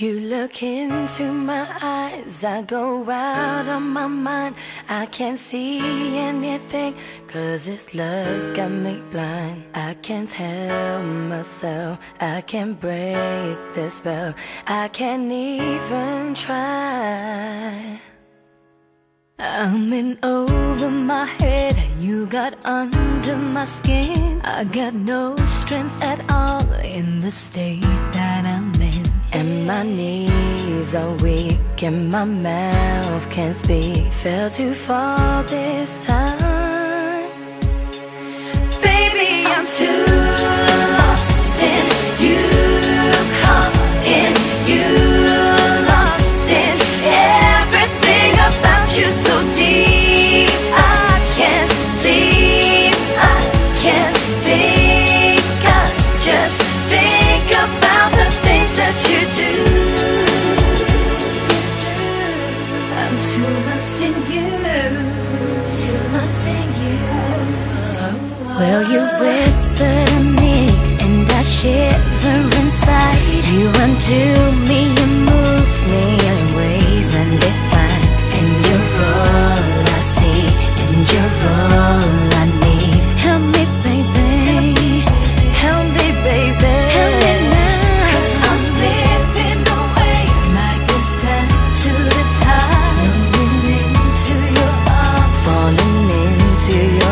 look into my eyes, I go out of my mind. I can't see anything, cause this love's got me blind. I can't tell myself, I can't break the spell. I can't even try. I'm in over my head, you got under my skin. I got no strength at all in the state that. And my knees are weak, and my mouth can't speak. Fell too far this time. Too lost in you, too lost in you. Well, you whisper to me, and I shiver inside. You undo into your